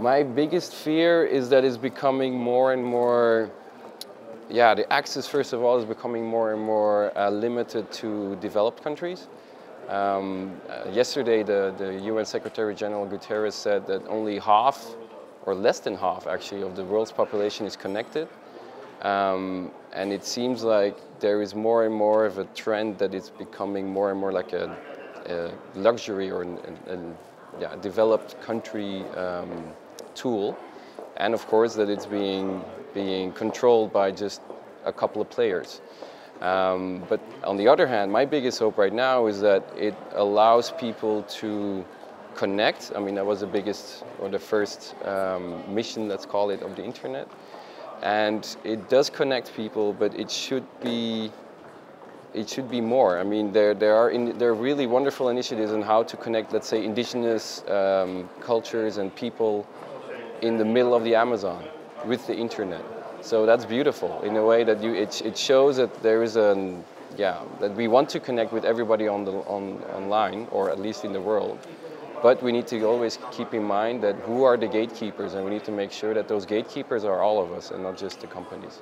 My biggest fear is that it's becoming more and more yeah, the access, first of all, is becoming more and more uh, limited to developed countries. Um, uh, yesterday, the, the UN Secretary General Guterres said that only half, or less than half actually, of the world's population is connected. Um, and it seems like there is more and more of a trend that it's becoming more and more like a, a luxury or a, yeah, developed country um, tool. And of course, that it's being being controlled by just a couple of players. Um, but on the other hand, my biggest hope right now is that it allows people to connect. I mean, that was the biggest or the first um, mission, let's call it, of the internet. And it does connect people, but it should be it should be more. I mean, there there are in, there are really wonderful initiatives on how to connect, let's say, indigenous um, cultures and people in the middle of the Amazon with the internet. So that's beautiful in a way that you it, it shows that there is a yeah that we want to connect with everybody on the on online or at least in the world. But we need to always keep in mind that who are the gatekeepers and we need to make sure that those gatekeepers are all of us and not just the companies.